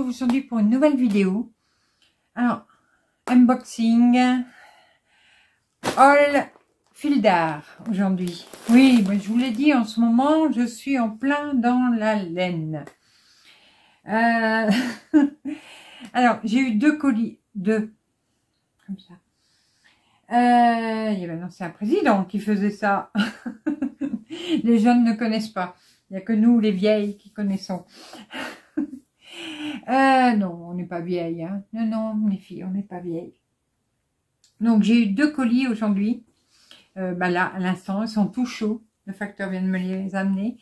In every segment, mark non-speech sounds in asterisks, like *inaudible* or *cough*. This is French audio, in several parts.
retrouve aujourd'hui pour une nouvelle vidéo. Alors, unboxing, all fil d'art aujourd'hui. Oui, je vous l'ai dit, en ce moment, je suis en plein dans la laine. Euh, *laughs* alors, j'ai eu deux colis, deux, comme ça. Euh, il y avait un ancien président qui faisait ça. *laughs* Les jeunes ne connaissent pas. Il n'y a que nous, les vieilles, qui connaissons. *laughs* euh, non, on n'est pas vieilles. Hein. Non, non, les filles, on n'est pas vieilles. Donc, j'ai eu deux colis aujourd'hui. Euh, bah là, à l'instant, ils sont tout chauds. Le facteur vient de me les amener.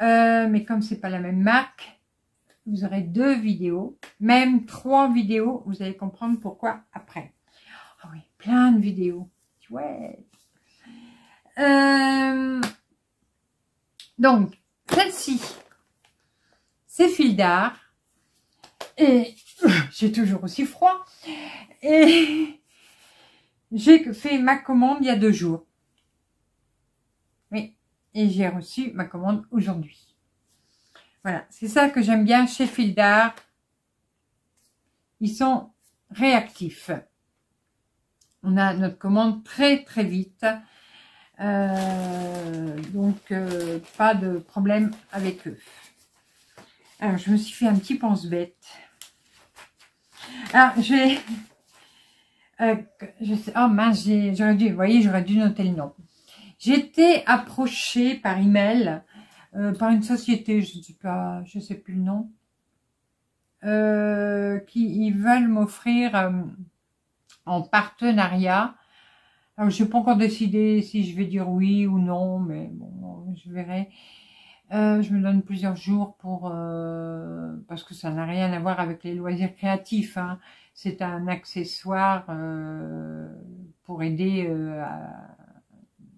Euh, mais comme c'est pas la même marque, vous aurez deux vidéos, même trois vidéos. Vous allez comprendre pourquoi après. Ah oui, plein de vidéos. Ouais. Euh, donc, celle-ci, c'est fil d'art. Et j'ai toujours aussi froid. Et j'ai fait ma commande il y a deux jours. Oui, et j'ai reçu ma commande aujourd'hui. Voilà, c'est ça que j'aime bien chez Fil d'art. Ils sont réactifs. On a notre commande très très vite. Euh, donc, euh, pas de problème avec eux. Alors, je me suis fait un petit pense-bête. Alors, je vais... Euh, je sais, oh mince, j'aurais dû, vous voyez, j'aurais dû noter le nom. J'ai été approchée par email par une société, je ne pas, je sais plus le nom, qui ils veulent m'offrir en partenariat alors, je n'ai pas encore décidé si je vais dire oui ou non, mais bon, je verrai. Euh, je me donne plusieurs jours pour euh, parce que ça n'a rien à voir avec les loisirs créatifs. Hein. C'est un accessoire euh, pour aider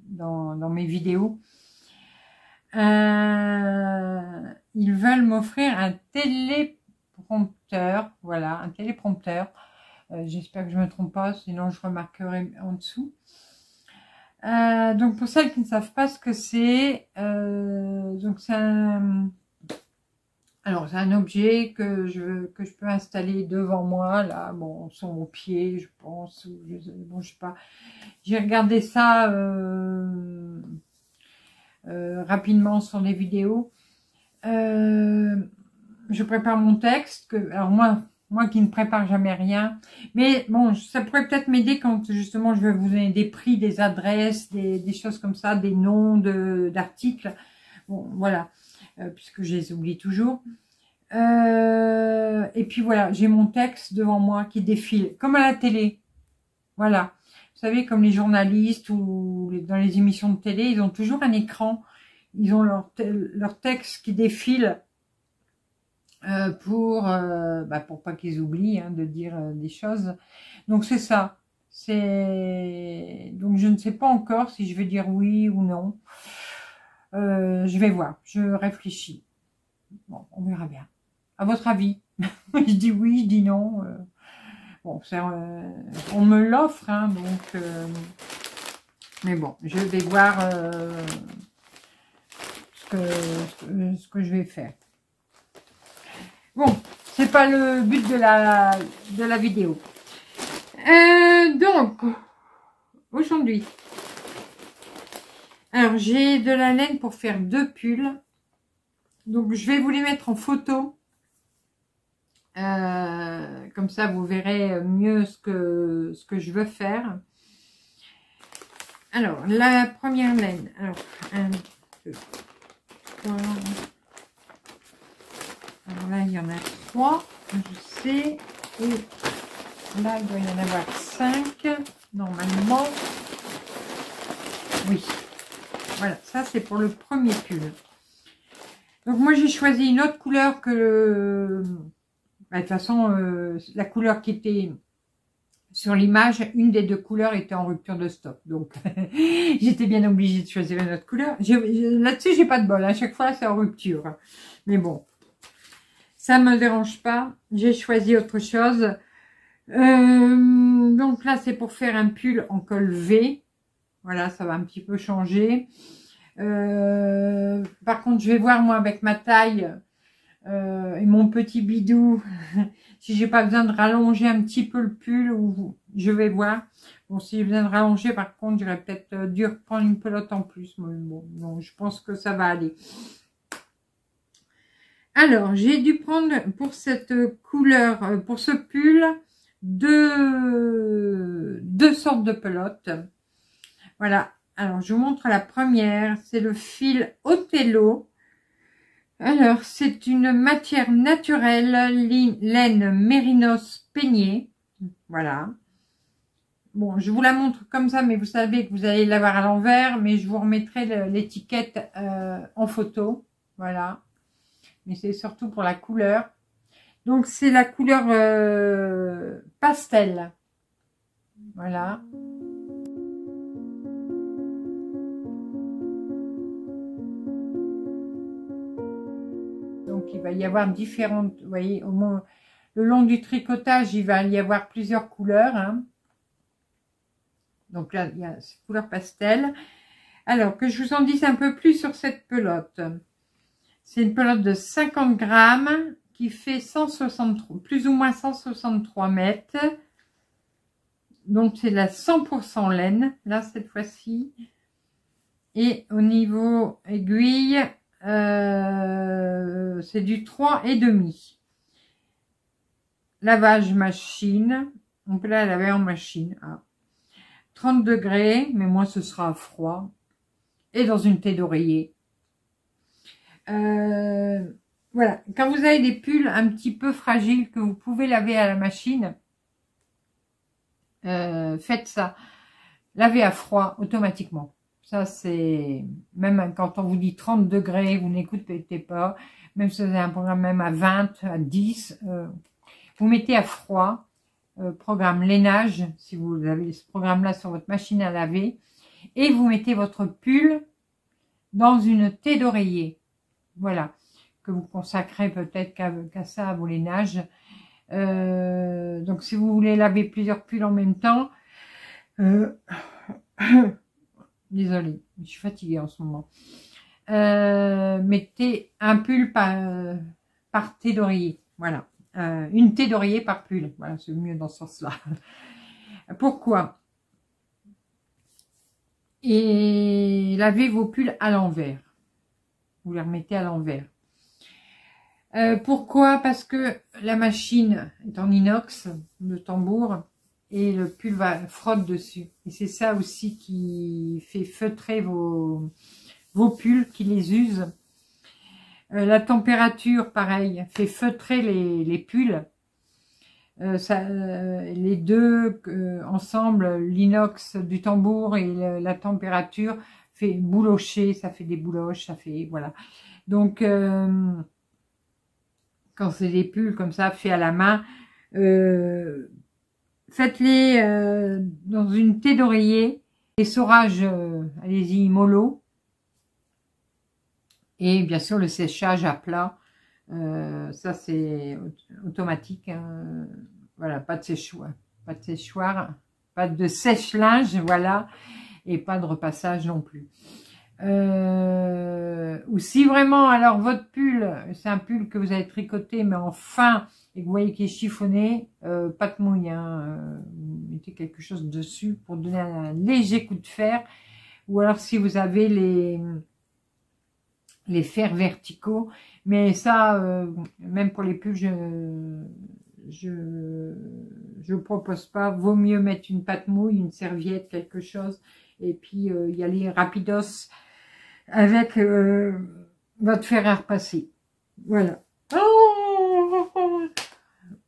dans, dans, mes vidéos. ils veulent m'offrir un téléprompteur, voilà, un téléprompteur euh, j'espère que je me trompe pas, sinon je remarquerai en dessous. Euh, donc pour celles qui ne savent pas ce que c'est, euh, donc c'est un, alors c'est un objet que je que je peux installer devant moi là, bon sur mon pied je pense, je, bon je sais pas. J'ai regardé ça rapidement sur les vidéos. je prépare mon texte que alors moi moi qui ne prépare jamais rien. Mais bon, ça pourrait peut-être m'aider quand justement je vais vous donner des prix, des adresses, des, choses comme ça, des noms d'articles. bon, voilà, euh, puisque je les oublie toujours. Euh, et puis voilà, j'ai mon texte devant moi qui défile, comme à la télé. Voilà. Vous savez, comme les journalistes ou dans les émissions de télé, ils ont toujours un écran. Ils ont leur, leur texte qui défile euh, pour euh, bah, pour pas qu'ils oublient hein, de dire euh, des choses. Donc c'est ça. C'est donc je ne sais pas encore si je vais dire oui ou non. je vais voir. Je réfléchis. Bon, on verra bien. À votre avis? *laughs* Je dis oui, je dis non. bon, on me l'offre, hein, donc. mais bon, je vais voir ce que, ce que je vais faire. C'est pas le but de la, de la vidéo. Euh, donc, aujourd'hui, alors j'ai de la laine pour faire deux pulls. Donc, je vais vous les mettre en photo. Euh, comme ça, vous verrez mieux ce que, ce que je veux faire. Alors, la première laine. Alors, un, deux, trois, alors là, il y en a trois, je sais. Et là, il doit y en avoir cinq, normalement. Oui. Voilà, ça c'est pour le premier pull. Donc moi j'ai choisi une autre couleur que bah, de toute façon euh, la couleur qui était sur l'image, une des deux couleurs était en rupture de stock. Donc *laughs* j'étais bien obligée de choisir une autre couleur. Là-dessus j'ai pas de bol, à chaque fois c'est en rupture. Mais bon, ça me dérange pas. J'ai choisi autre chose. Euh, donc là, c'est pour faire un pull en col V. Voilà, ça va un petit peu changer. Euh, par contre, je vais voir moi avec ma taille euh, et mon petit bidou, *laughs* si j'ai pas besoin de rallonger un petit peu le pull, ou je vais voir. Bon, si j'ai besoin de rallonger, par contre, j'aurais peut-être euh, dû reprendre une pelote en plus. bon, non, je pense que ça va aller. Alors, j'ai dû prendre pour cette couleur, euh, pour ce pull, deux, deux sortes de pelotes. Voilà. Alors, je vous montre la première. C'est le fil Othello. Alors, c'est une matière naturelle, laine mérinos peignée. Voilà. Bon, je vous la montre comme ça, mais vous savez que vous allez l'avoir à l'envers, mais je vous remettrai l'étiquette euh, en photo. Voilà. Mais c'est surtout pour la couleur. Donc, c'est la couleur euh, pastel. Voilà. Donc, il va y avoir différentes, vous voyez, au moins, le long du tricotage, il va y avoir plusieurs couleurs. Hein. Donc là, il y a cette couleur pastel. Alors, que je vous en dise un peu plus sur cette pelote. C'est une pelote de 50 grammes qui fait 163, plus ou moins 163 mètres. Donc, c'est la 100% laine, là, cette fois-ci. Et au niveau aiguille, euh, c'est du 3,5. Lavage machine. On peut la laver en machine. 30 ah. degrés, mais moi, ce sera froid. Et dans une thé d'oreiller. Euh, voilà, quand vous avez des pulls un petit peu fragiles que vous pouvez laver à la machine, euh, faites ça. Lavez à froid automatiquement. Ça, c'est... Même quand on vous dit 30 degrés, vous n'écoutez pas. Même si vous avez un programme même à 20, à 10, euh, vous mettez à froid. programme lainage, si vous avez ce programme-là sur votre machine à laver. Et vous mettez votre pull dans une thé d'oreiller. Voilà, que vous consacrez peut-être qu'à ça, à vos lainages. Euh, donc, si vous voulez laver plusieurs pulls en même temps, euh, *coughs* désolée, je suis fatiguée en ce moment. Euh, mettez un pull par, par thé d'oreiller. Voilà, une thé d'oreiller par pull. Voilà, c'est mieux dans ce sens-là. *laughs* Pourquoi? Et lavez vos pulls à l'envers vous les remettez à l'envers. Euh, pourquoi? Parce que la machine est en inox, le tambour, et le pull frotte dessus. Et c'est ça aussi qui fait feutrer vos, vos pulls, qui les use. Euh, la température, pareil, fait feutrer les, les pulls. Euh, ça, les deux ensemble, l'inox du tambour et la température, fait boulocher, ça fait des bouloches, ça fait, voilà. Donc, euh, quand c'est des pulls comme ça, fait à la main, euh, faites-les euh, dans une thé d'oreiller, les saurages, allez-y, mollo, et bien sûr le séchage à plat, ça c'est automatique, hein. voilà, pas de séchoir, pas de séchoir, pas de sèche-linge, voilà, et pas de repassage non plus. Euh, ou si vraiment, alors votre pull, c'est un pull que vous avez tricoté mais en fin et que vous voyez qu'il est chiffonné, euh, pas de mouille, hein, euh, vous mettez quelque chose dessus pour donner un léger coup de fer. Ou alors si vous avez les les fers verticaux, mais ça, même pour les pulls, je je je propose pas. Vaut mieux mettre une pâte mouille, une serviette, quelque chose et puis euh, y aller rapidos avec euh, votre fer à repasser. Voilà. *laughs*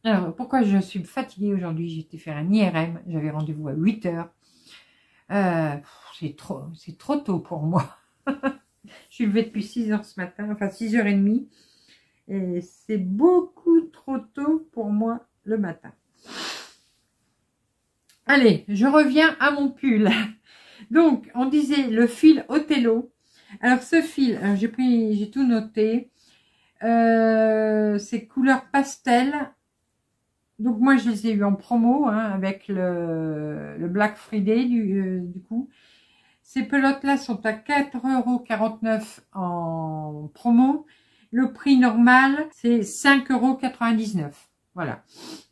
Alors, pourquoi je suis fatiguée aujourd'hui? J'étais faire un IRM, j'avais rendez-vous à 8 heures. Euh, c'est trop, c'est trop tôt pour moi. *laughs* je suis levée depuis 6 heures ce matin, enfin 6 heures et demie. Et c'est beaucoup trop tôt pour moi le matin. Allez, je reviens à mon pull. *laughs* Donc, on disait le fil Othello. Alors, ce fil, j'ai pris, j'ai tout noté. Euh, c'est couleur pastel. Donc, moi, je les ai eu en promo hein, avec le, Black Friday du, euh, du coup. Ces pelotes-là sont à 4,49€ en promo. Le prix normal, c'est 5,99€. Voilà.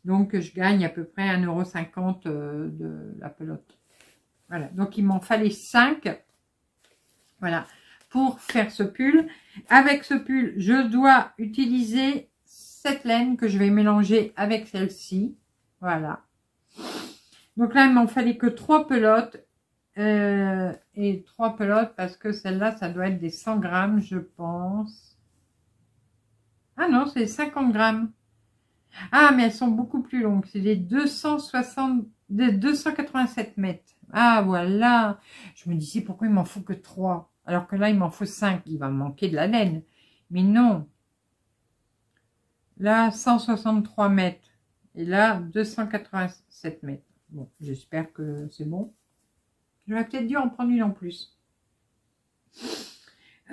Donc, je gagne à peu près 1,50€ euh, de la pelote. Voilà. Donc, il m'en fallait 5. Voilà. Pour faire ce pull. Avec ce pull, je dois utiliser cette laine que je vais mélanger avec celle-ci. Voilà. Donc là, il m'en fallait que 3 pelotes. Euh, et 3 pelotes parce que celle-là, ça doit être des 100 grammes, je pense. Ah non, c'est 50 grammes. Ah, mais elles sont beaucoup plus longues. C'est des 260, des 287 mètres. Ah, voilà. Je me disais, pourquoi il m'en faut que 3 Alors que là, il m'en faut 5. Il va me manquer de la laine. Mais non. Là, 163 mètres. Et là, 287 mètres. Bon, j'espère que c'est bon. J'aurais peut-être dû en prendre une en plus.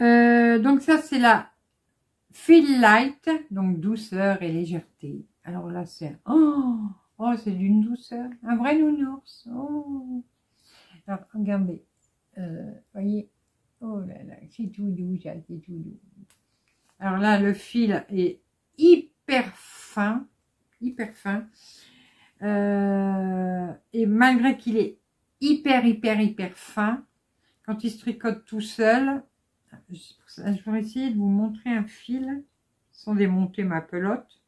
Euh, donc ça, c'est la Feel Light, donc douceur et légèreté. Alors là, c'est... Oh, oh c'est d'une douceur. Un vrai nounours. Oh. Alors, regardez. Euh, voyez Oh là là, c'est tout doux, c'est tout doux. Alors là, le fil est hyper fin. Hyper fin. Euh, et malgré qu'il est hyper, hyper, hyper fin, quand il se tricote tout seul, je vais essayer de vous montrer un fil sans démonter ma pelote.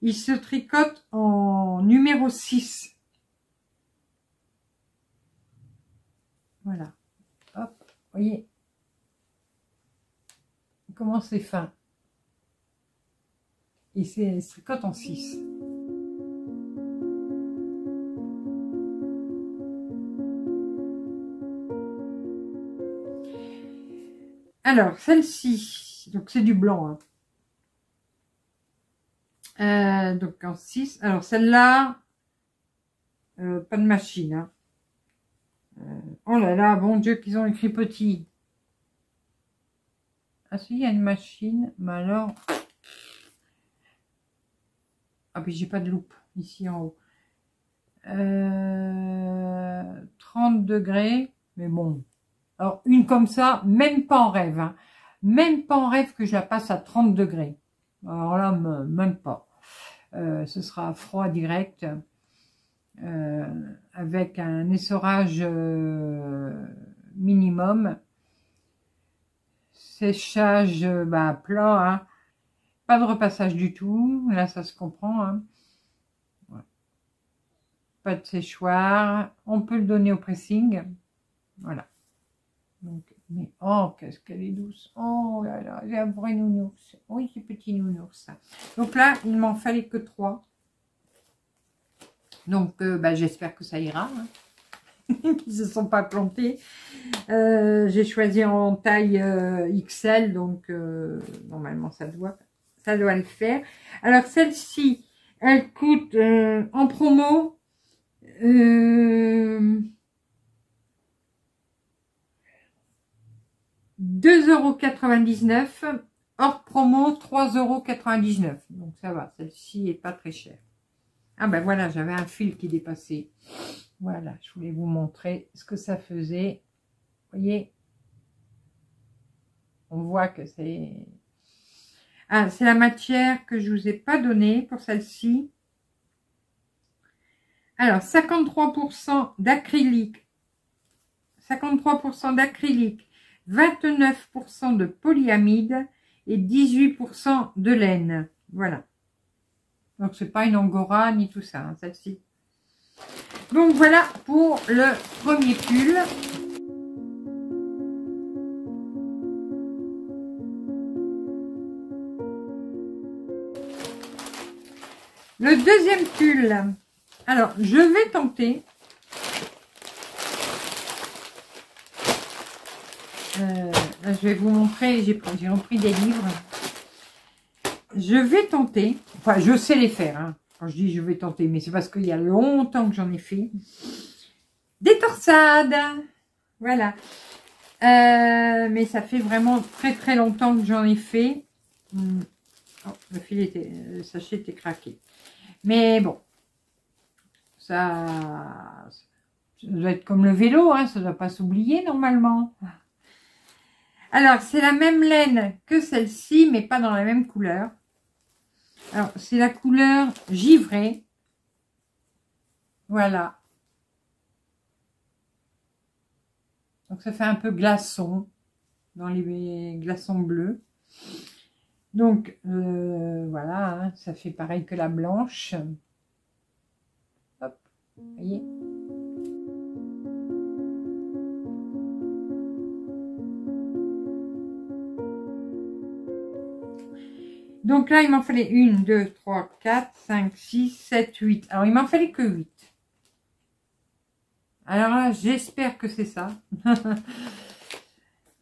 Il se tricote en numéro 6. Voilà. Hop, voyez. Comment c'est fin. Et c'est tricote en 6. Alors, celle-ci, donc c'est du blanc. Hein. Euh, donc en 6. Alors celle-là, euh, pas de machine. Hein. Euh, oh là là, bon Dieu qu'ils ont écrit petit. Ah si, il y a une machine, mais alors... Ah puis j'ai pas de loupe ici en haut. 30 degrés, mais bon, alors, une comme ça, même pas en rêve. Hein. Même pas en rêve que je la passe à 30 degrés. Alors là, même pas. Euh, ce sera froid direct. Euh, avec un essorage euh, minimum. Séchage bah, plat. Hein. Pas de repassage du tout. Là, ça se comprend. Hein. Pas de séchoir. On peut le donner au pressing. Voilà. Mais oh, qu'est-ce qu'elle est douce. Oh là là, j'ai un vrai nounours. Oui, c'est petit nounours. Donc là, il m'en fallait que trois. Donc, euh, bah, j'espère que ça ira. Hein. *laughs* Ils ne se sont pas plantés. Euh, j'ai choisi en taille euh, XL, donc normalement, ça doit, ça doit le faire. Alors, celle-ci, elle coûte en promo... 2,99€. Hors promo, 3,99€. Donc ça va, celle-ci est pas très chère. Ah ben voilà, j'avais un fil qui dépassait. Voilà, je voulais vous montrer ce que ça faisait. Vous voyez? On voit que c'est... Ah, c'est la matière que je vous ai pas donnée pour celle-ci. Alors, 53% d'acrylique. 53% d'acrylique, 29% de polyamide et 18% de laine. Voilà. Donc, c'est pas une angora ni tout ça, hein, celle-ci. Donc, voilà pour le premier pull. Le deuxième pull. Alors, je vais tenter Euh, je vais vous montrer, j'ai repris des livres. Je vais tenter, enfin je sais les faire, hein. quand je dis je vais tenter, mais c'est parce qu'il y a longtemps que j'en ai fait. Des torsades, voilà. Euh, mais ça fait vraiment très très longtemps que j'en ai fait. Hmm. Oh, le fil était, le sachet était craqué. Mais bon, ça, doit être comme le vélo, hein, ça ne doit pas s'oublier normalement. Alors, c'est la même laine que celle-ci, mais pas dans la même couleur. Alors, c'est la couleur givrée. Voilà. Donc, ça fait un peu glaçon dans les glaçons bleus. Donc, euh, voilà, hein, ça fait pareil que la blanche. Hop, vous Donc là, il m'en fallait une, deux, trois, quatre, cinq, six, sept, huit. Alors, il m'en fallait que huit. Alors là, j'espère que c'est ça. *laughs*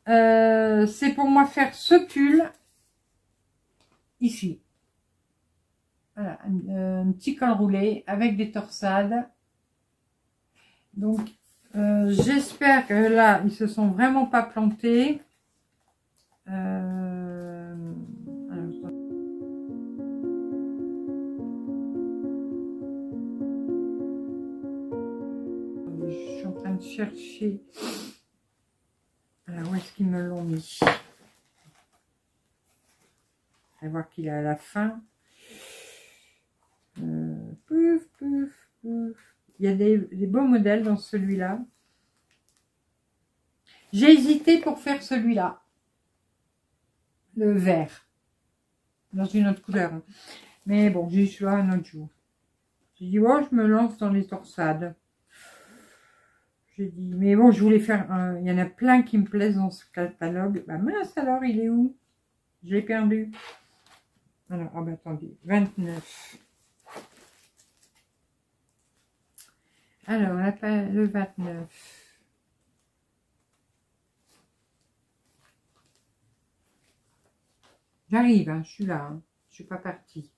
Euh, c'est pour moi faire ce pull ici. Voilà, un, petit col roulé avec des torsades. Donc, euh, j'espère que là, ils se sont vraiment pas plantés. Euh, chercher alors, où est-ce qu'ils me l'ont mis? Va voir qu'il est à la fin. Euh, pouf, pouf. Il y a des, beaux modèles dans celui-là. J'ai hésité pour faire celui-là. Le vert. Dans une autre couleur. Mais bon, j'ai choisi un autre jour. J'ai dit, oh, je me lance dans les torsades dit, mais bon, je voulais faire, il y en a plein qui me plaisent dans ce catalogue. Bah mince alors, il est où? Je l'ai perdu. Alors, oh bah, attendez, 29. Alors, le 29. J'arrive, hein, je suis là, hein. je suis pas partie.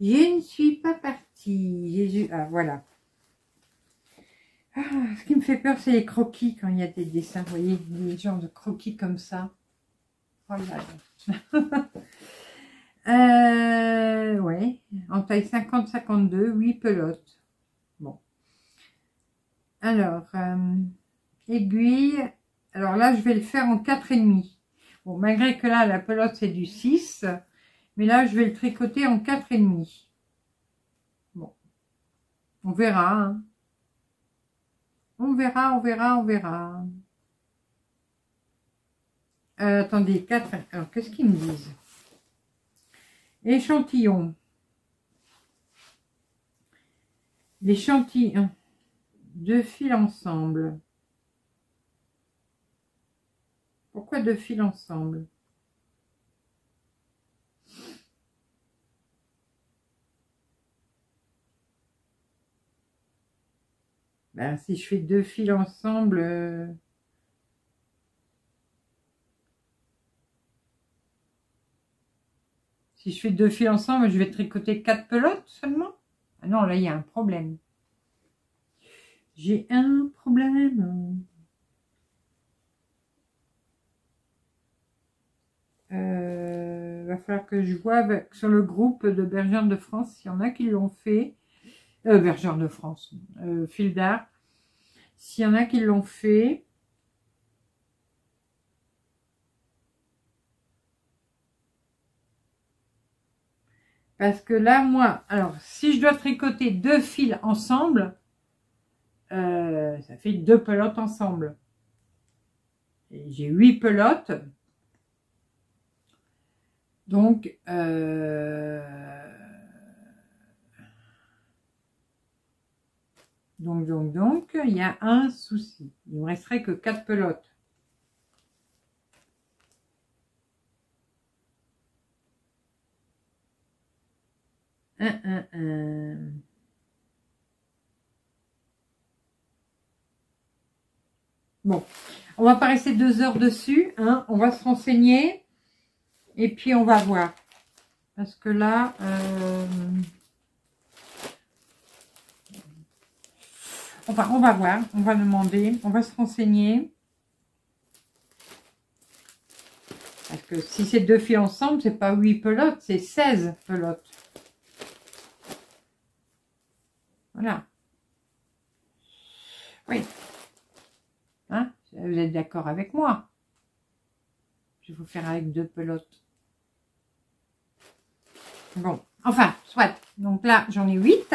Je ne suis pas partie. Jésus, ah voilà. Ah, ce qui me fait peur, c'est les croquis quand il y a des dessins. Vous voyez, des genres de croquis comme ça. Oh là *laughs* euh, ouais, en taille 50-52, 8 pelotes. Bon. Alors, euh, aiguille. Alors là, je vais le faire en 4,5. Bon, malgré que là, la pelote, c'est du 6. Mais là, je vais le tricoter en 4,5. Bon. On verra, hein. On verra, on verra, on verra. Euh, attendez, 4. Alors, qu'est-ce qu'ils me disent? Échantillon. L'échantillon. Deux fils ensemble. Pourquoi deux fils ensemble? Ben, si je fais deux fils ensemble, euh, si je fais deux fils ensemble, je vais tricoter quatre pelotes seulement? Ah non, là, il y a un problème. J'ai un problème. Euh, va falloir que je vois sur le groupe de Bergère de France s'il y en a qui l'ont fait euh, de France, euh, fil d'art. S'il y en a qui l'ont fait, Parce que là, moi, alors, si je dois tricoter deux fils ensemble, euh, ça fait deux pelotes ensemble. J'ai huit pelotes. Donc, euh, Donc, donc, donc, il y a un souci. Il ne me resterait que quatre pelotes. Bon, on va pas rester deux heures dessus. Hein. On va se renseigner. Et puis, on va voir. Parce que là... Euh, Enfin, on va voir, on va demander, on va se renseigner. Parce que si c'est deux filles ensemble, c'est pas 8 pelotes, c'est 16 pelotes. Voilà. Oui. Hein? Vous êtes d'accord avec moi? Je vais vous faire avec deux pelotes. Bon, enfin, soit. Donc là, j'en ai 8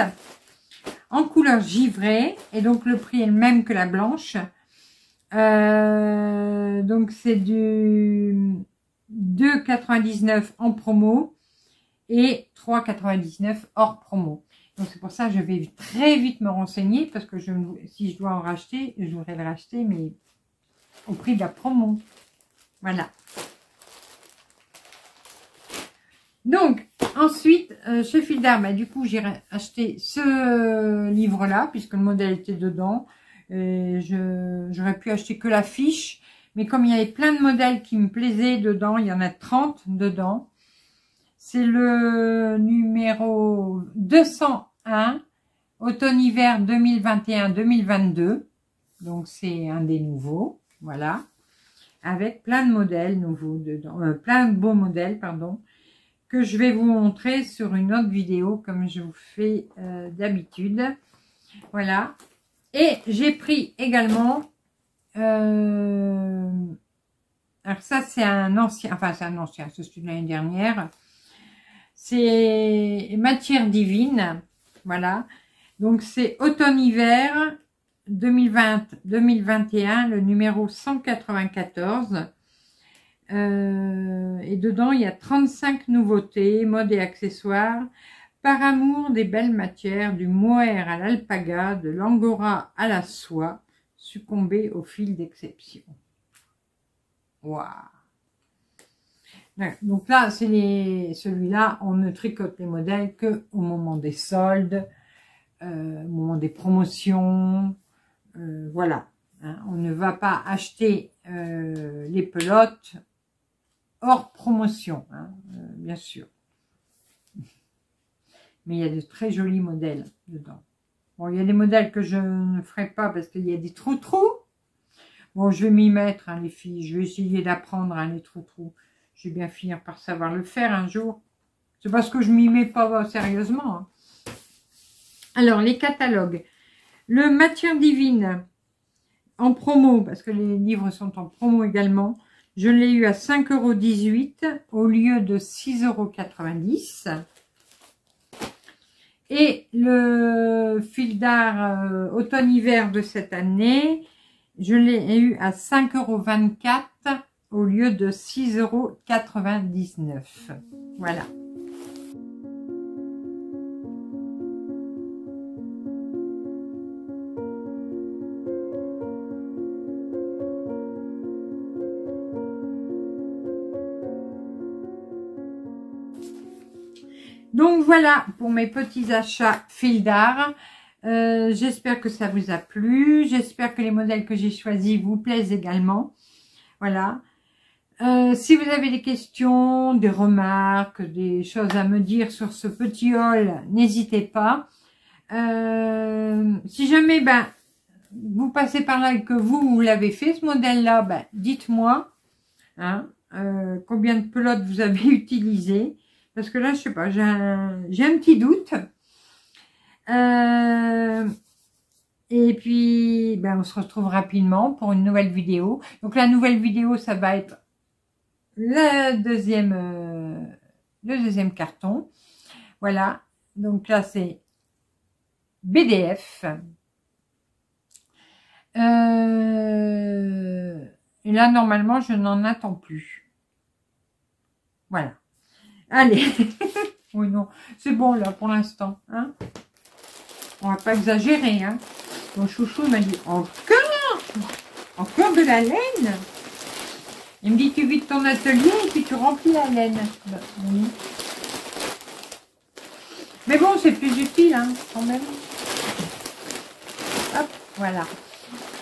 en couleur givrée. Et donc, le prix est le même que la blanche. Euh, donc, c'est du 2,99 en promo et 3,99 hors promo. Donc, c'est pour ça que je vais très vite me renseigner parce que si je dois en racheter, je voudrais le racheter, mais au prix de la promo. Voilà. Donc, ensuite, euh, chez Fildar, bah, du coup, j'ai acheté ce livre-là, puisque le modèle était dedans. J'aurais pu acheter que la fiche, mais comme il y avait plein de modèles qui me plaisaient dedans, il y en a 30 dedans. C'est le numéro 201, automne-hiver 2021-2022. Donc, c'est un des nouveaux, voilà. Avec plein de modèles nouveaux dedans, euh, plein de beaux modèles, pardon que je vais vous montrer sur une autre vidéo comme je vous fais euh, d'habitude. Voilà. Et j'ai pris également, euh, alors ça c'est un ancien, enfin c'est un ancien, c'est de l'année dernière. C'est Matière Divine, voilà. Donc c'est automne-hiver 2020-2021, le numéro 194. Euh, et dedans, il y a 35 nouveautés, modes et accessoires. Par amour des belles matières, du mohair à l'alpaga, de l'angora à la soie, succomber au fil d'exception. Waouh Donc là, c'est celui-là, on ne tricote les modèles que au moment des soldes, euh, au moment des promotions, euh, voilà. Hein. on ne va pas acheter les pelotes hors promotion, hein, euh, bien sûr. *laughs* Mais il y a de très jolis modèles dedans. Bon, il y a des modèles que je ne ferai pas parce qu'il y a des trous-trous. Bon, je vais m'y mettre, hein, les filles. Je vais essayer d'apprendre hein, les trous-trous. Je vais bien finir par savoir le faire un jour. C'est parce que je m'y mets pas sérieusement. Alors, les catalogues. Le Matière Divine en promo, parce que les livres sont en promo également. Je l'ai eu à 5,18€ au lieu de 6,90€. Et le fil d'art euh, automne-hiver de cette année, je l'ai eu à 5,24€ au lieu de 6,99€. Voilà. Donc voilà pour mes petits achats fil d'art. Euh, j'espère que ça vous a plu. J'espère que les modèles que j'ai choisis vous plaisent également. Voilà. Euh, si vous avez des questions, des remarques, des choses à me dire sur ce petit haul, n'hésitez pas. Euh, si jamais ben, vous passez par là et que vous, l'avez fait, ce modèle-là, ben, dites-moi hein, combien de pelotes vous avez *laughs* utilisé. Parce que là, je sais pas, j'ai un, petit doute. Euh, et puis, ben, on se retrouve rapidement pour une nouvelle vidéo. Donc, la nouvelle vidéo, ça va être le deuxième, euh, le deuxième carton. Voilà. Donc là, c'est BDF. Euh, et là, normalement, je n'en attends plus. Voilà. Allez. *laughs* oui, non. C'est bon, là, pour l'instant. Hein On va pas exagérer. Hein Mon chouchou m'a dit, encore? Encore de la laine? Il me dit, tu vides ton atelier et puis tu remplis la laine. Bah, oui. Mais bon, c'est plus utile, hein, quand même. Hop, voilà.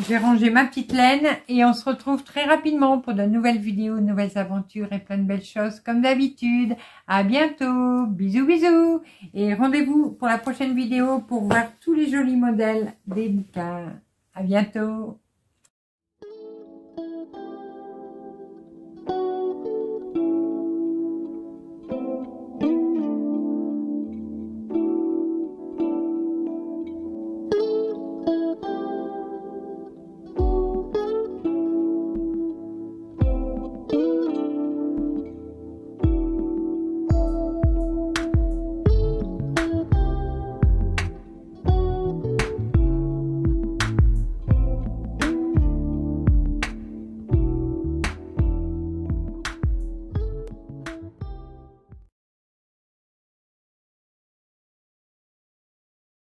J'ai rangé ma petite laine et on se retrouve très rapidement pour de nouvelles vidéos, de nouvelles aventures et plein de belles choses comme d'habitude. À bientôt, bisous bisous et rendez-vous pour la prochaine vidéo pour voir tous les jolis modèles des bouquins. À bientôt